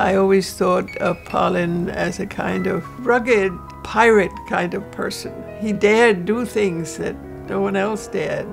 I always thought of Paalen as a kind of rugged pirate kind of person. He dared do things that no one else dared.